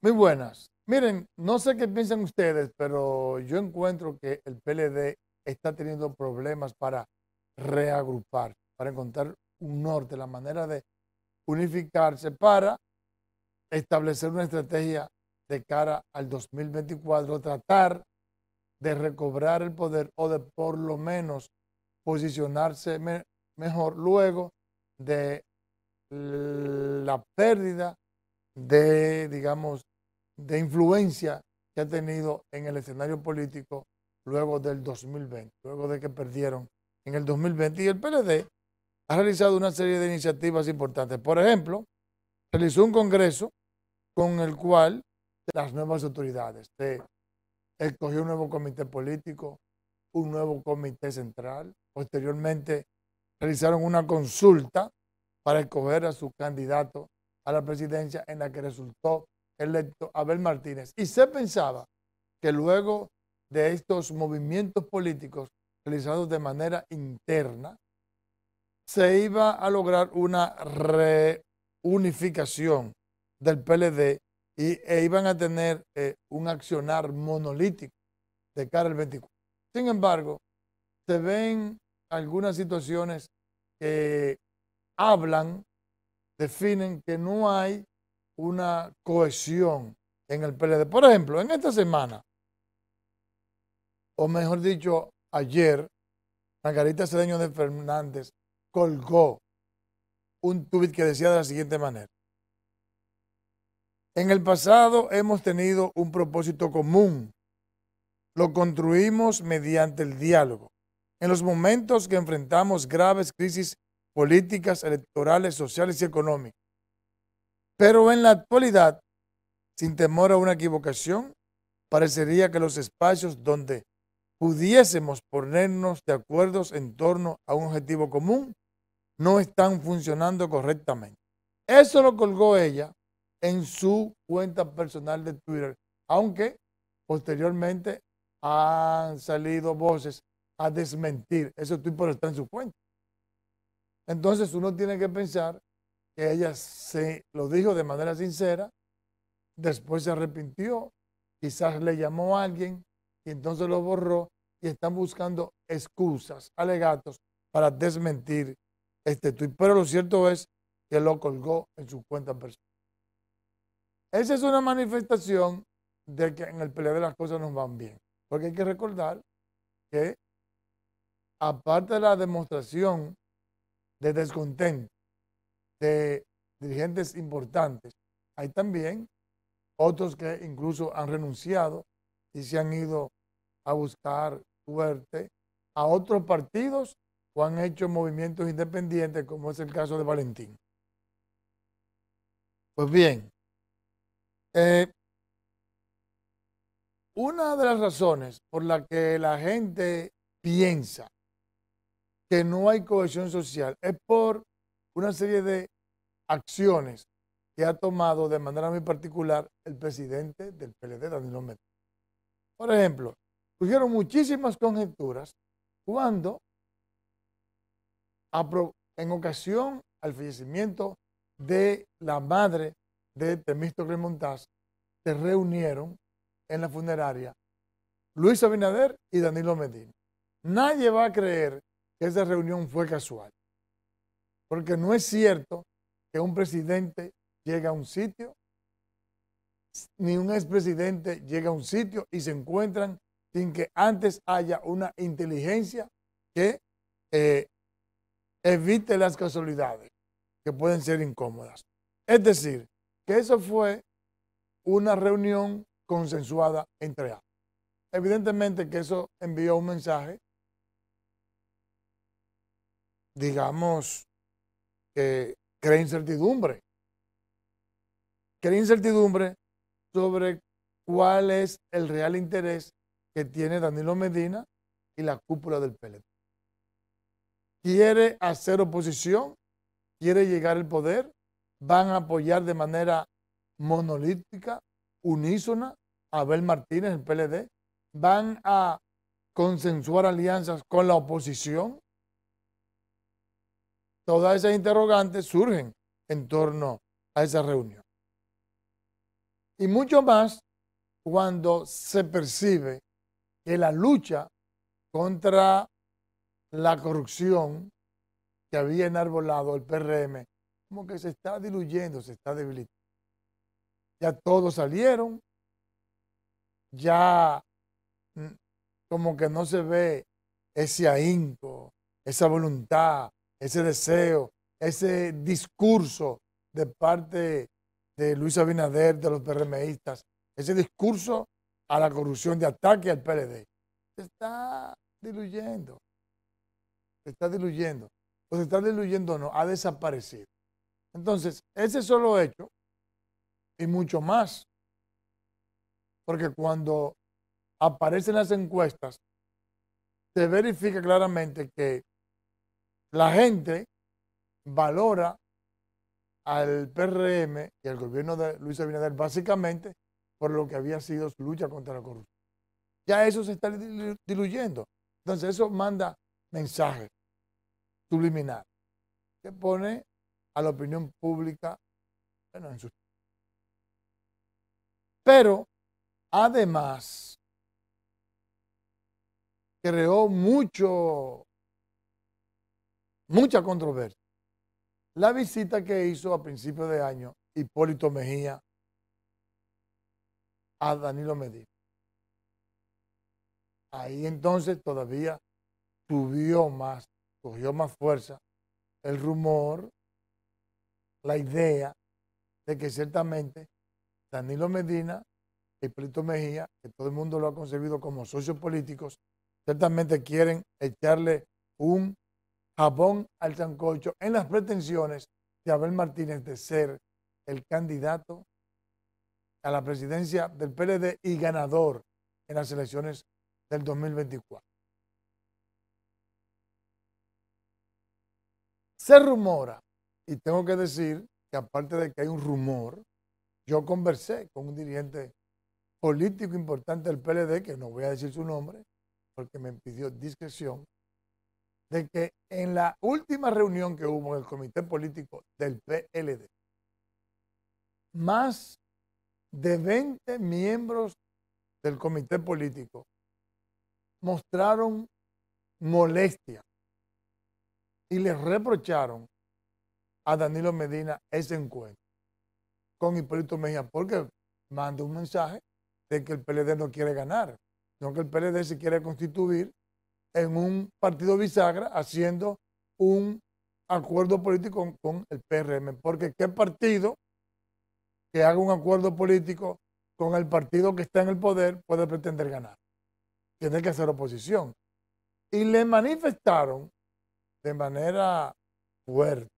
Muy buenas. Miren, no sé qué piensan ustedes, pero yo encuentro que el PLD está teniendo problemas para reagrupar, para encontrar un norte, la manera de unificarse para establecer una estrategia de cara al 2024, tratar de recobrar el poder o de por lo menos posicionarse mejor luego de la pérdida de, digamos, de influencia que ha tenido en el escenario político luego del 2020, luego de que perdieron en el 2020. Y el PLD ha realizado una serie de iniciativas importantes. Por ejemplo, realizó un congreso con el cual las nuevas autoridades se escogió un nuevo comité político, un nuevo comité central. Posteriormente realizaron una consulta para escoger a su candidato a la presidencia en la que resultó electo Abel Martínez. Y se pensaba que luego de estos movimientos políticos realizados de manera interna, se iba a lograr una reunificación del PLD y, e iban a tener eh, un accionar monolítico de cara al 24. Sin embargo, se ven algunas situaciones que hablan, definen que no hay una cohesión en el PLD. Por ejemplo, en esta semana, o mejor dicho, ayer, Margarita Cedeño de Fernández colgó un tuit que decía de la siguiente manera. En el pasado hemos tenido un propósito común. Lo construimos mediante el diálogo. En los momentos que enfrentamos graves crisis políticas, electorales, sociales y económicas, pero en la actualidad, sin temor a una equivocación, parecería que los espacios donde pudiésemos ponernos de acuerdo en torno a un objetivo común no están funcionando correctamente. Eso lo colgó ella en su cuenta personal de Twitter, aunque posteriormente han salido voces a desmentir. Ese tipo está en su cuenta. Entonces uno tiene que pensar que ella se lo dijo de manera sincera, después se arrepintió, quizás le llamó a alguien y entonces lo borró y están buscando excusas, alegatos para desmentir este tuit. Pero lo cierto es que lo colgó en su cuenta personal. Esa es una manifestación de que en el de las cosas nos van bien. Porque hay que recordar que aparte de la demostración de descontento de dirigentes importantes. Hay también otros que incluso han renunciado y se han ido a buscar suerte a otros partidos o han hecho movimientos independientes, como es el caso de Valentín. Pues bien, eh, una de las razones por la que la gente piensa que no hay cohesión social es por una serie de acciones que ha tomado de manera muy particular el presidente del PLD, Danilo Medina. Por ejemplo, surgieron muchísimas conjeturas cuando, en ocasión al fallecimiento de la madre de Temístocles Montaz, se reunieron en la funeraria Luis Abinader y Danilo Medina. Nadie va a creer que esa reunión fue casual. Porque no es cierto que un presidente llegue a un sitio, ni un expresidente llegue a un sitio y se encuentran sin que antes haya una inteligencia que eh, evite las casualidades que pueden ser incómodas. Es decir, que eso fue una reunión consensuada entre ambos. Evidentemente que eso envió un mensaje, digamos, que crea incertidumbre. Crea incertidumbre sobre cuál es el real interés que tiene Danilo Medina y la cúpula del PLD. Quiere hacer oposición, quiere llegar al poder, van a apoyar de manera monolítica, unísona a Abel Martínez, el PLD, van a consensuar alianzas con la oposición, Todas esas interrogantes surgen en torno a esa reunión. Y mucho más cuando se percibe que la lucha contra la corrupción que había enarbolado el PRM, como que se está diluyendo, se está debilitando. Ya todos salieron, ya mm, como que no se ve ese ahínco, esa voluntad, ese deseo, ese discurso de parte de Luis Abinader, de los PRMistas, ese discurso a la corrupción de ataque al PLD. Se está diluyendo. Se está diluyendo. O se está diluyendo no, ha desaparecido. Entonces, ese solo hecho y mucho más. Porque cuando aparecen las encuestas, se verifica claramente que la gente valora al PRM y al gobierno de Luis Abinader básicamente por lo que había sido su lucha contra la corrupción. Ya eso se está diluyendo. Entonces eso manda mensajes subliminales que pone a la opinión pública en su... Pero además creó mucho, mucha controversia. La visita que hizo a principios de año Hipólito Mejía a Danilo Medina. Ahí entonces todavía subió más, cogió más fuerza el rumor, la idea de que ciertamente Danilo Medina Hipólito Mejía, que todo el mundo lo ha concebido como socios políticos, ciertamente quieren echarle un jabón al sancocho en las pretensiones de Abel Martínez de ser el candidato a la presidencia del PLD y ganador en las elecciones del 2024. Se rumora, y tengo que decir que aparte de que hay un rumor, yo conversé con un dirigente político importante del PLD, que no voy a decir su nombre, porque me pidió discreción, de que en la última reunión que hubo en el comité político del PLD, más de 20 miembros del comité político mostraron molestia y le reprocharon a Danilo Medina ese encuentro con Hipólito Mejía porque manda un mensaje de que el PLD no quiere ganar, sino que el PLD se quiere constituir en un partido bisagra haciendo un acuerdo político con, el PRM. Porque ¿qué partido que haga un acuerdo político con el partido que está en el poder puede pretender ganar? Tiene que hacer oposición. Y le manifestaron de manera fuerte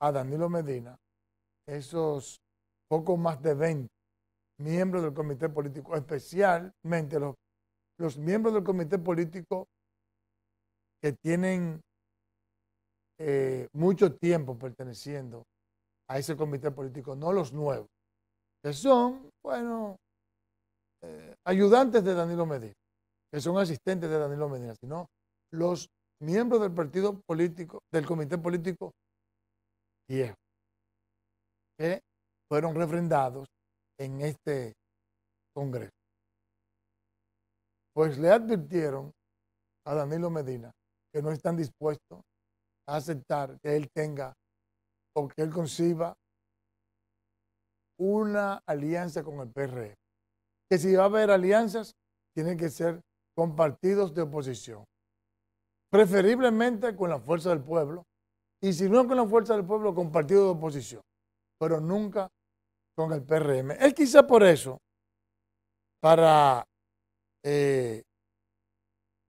a Danilo Medina esos poco más de 20 miembros del comité político, especialmente los los miembros del comité político que tienen eh, mucho tiempo perteneciendo a ese comité político, no los nuevos, que son, bueno, eh, ayudantes de Danilo Medina, que son asistentes de Danilo Medina, sino los miembros del partido político, del comité político viejo, que fueron refrendados en este Congreso pues le advirtieron a Danilo Medina que no están dispuestos a aceptar que él tenga o que él conciba una alianza con el PRM. Que si va a haber alianzas, tienen que ser con partidos de oposición. Preferiblemente con la fuerza del pueblo. Y si no con la fuerza del pueblo, con partidos de oposición. Pero nunca con el PRM. Él quizá por eso, para eh,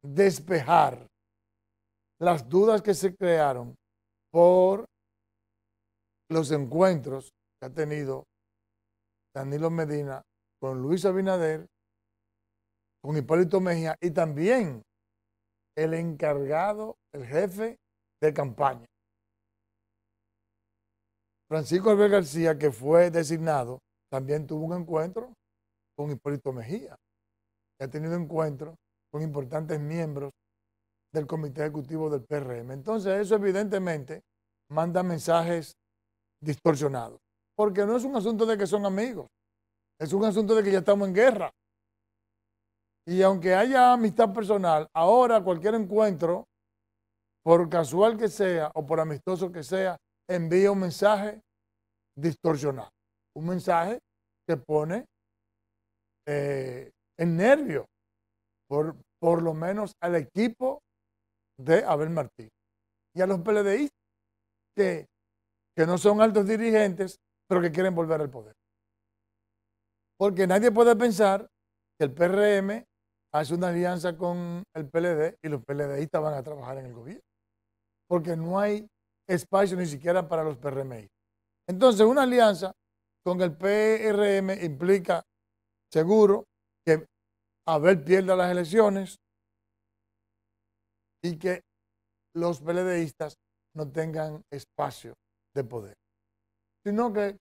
despejar las dudas que se crearon por los encuentros que ha tenido Danilo Medina con Luis Abinader, con Hipólito Mejía y también el encargado, el jefe de campaña. Francisco Albert García, que fue designado, también tuvo un encuentro con Hipólito Mejía ha tenido encuentros con importantes miembros del comité ejecutivo del PRM. Entonces eso evidentemente manda mensajes distorsionados, porque no es un asunto de que son amigos, Es un asunto de que ya estamos en guerra. Y aunque haya amistad personal, ahora cualquier encuentro, por casual que sea o por amistoso que sea, envía un mensaje distorsionado. Un mensaje que pone eh, en nervio, por, por lo menos al equipo de Abel Martín y a los PLDistas que, que no son altos dirigentes, pero que quieren volver al poder. Porque nadie puede pensar que el PRM hace una alianza con el PLD y los PLDistas van a trabajar en el gobierno. Porque no hay espacio ni siquiera para los PRMI. Entonces, una alianza con el PRM implica seguro que Abel pierda las elecciones y que los PLDistas no tengan espacio de poder, sino que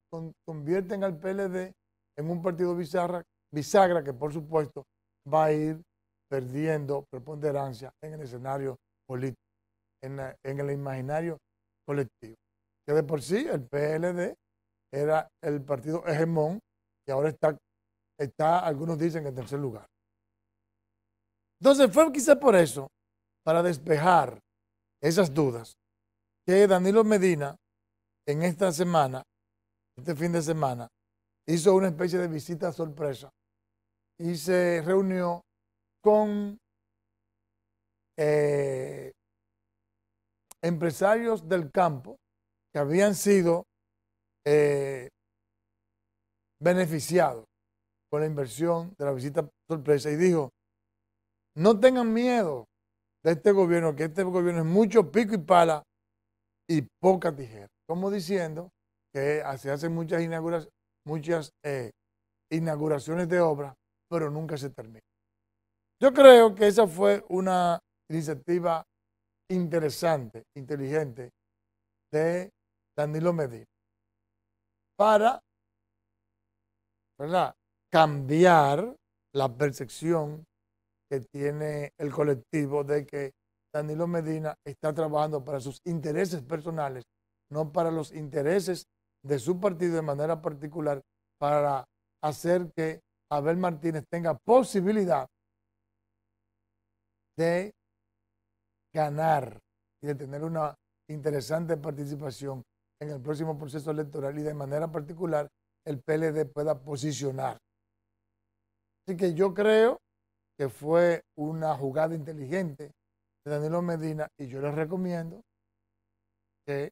convierten al PLD en un partido bisagra que por supuesto va a ir perdiendo preponderancia en el escenario político, en, en el imaginario colectivo. Que de por sí el PLD era el partido hegemón y ahora está, está algunos dicen, en tercer lugar. Entonces fue quizá por eso, para despejar esas dudas, que Danilo Medina en esta semana, este fin de semana, hizo una especie de visita sorpresa y se reunió con eh, empresarios del campo que habían sido eh, beneficiados con la inversión de la visita sorpresa y dijo, no tengan miedo de este gobierno, que este gobierno es mucho pico y pala y poca tijera. Como diciendo que se hacen muchas inauguraciones, muchas eh, inauguraciones de obras, pero nunca se termina. Yo creo que esa fue una iniciativa interesante, inteligente de Danilo Medina para cambiar la percepción que tiene el colectivo de que Danilo Medina está trabajando para sus intereses personales, no para los intereses de su partido de manera particular, para hacer que Abel Martínez tenga posibilidad de ganar y de tener una interesante participación en el próximo proceso electoral y de manera particular el PLD pueda posicionar. Así que yo creo que fue una jugada inteligente de Danilo Medina y yo les recomiendo que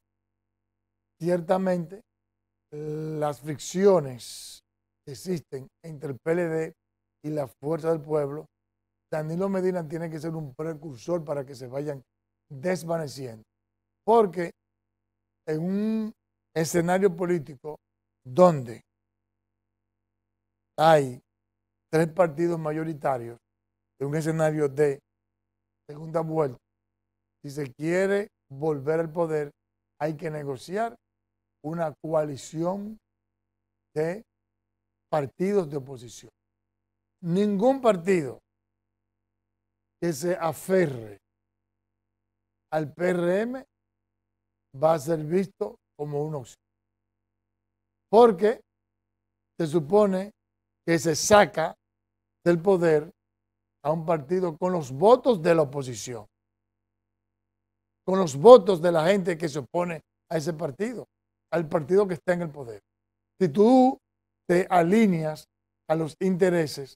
ciertamente las fricciones que existen entre el PLD y la fuerza del pueblo, Danilo Medina tiene que ser un precursor para que se vayan desvaneciendo. Porque en un escenario político donde hay tres partidos mayoritarios, en un escenario de segunda vuelta, si se quiere volver al poder, hay que negociar una coalición de partidos de oposición. Ningún partido que se aferre al PRM va a ser visto como una opción. Porque se supone que se saca del poder a un partido con los votos de la oposición, con los votos de la gente que se opone a ese partido, al partido que está en el poder. Si tú te alineas a los intereses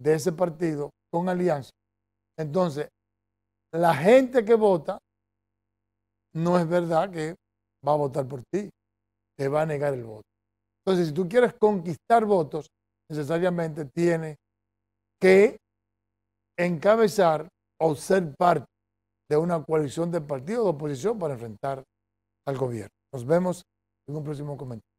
de ese partido con alianza, entonces la gente que vota no es verdad que va a votar por ti, te va a negar el voto. Entonces, si tú quieres conquistar votos, necesariamente tiene que encabezar o ser parte de una coalición de partidos de oposición para enfrentar al gobierno. Nos vemos en un próximo comentario.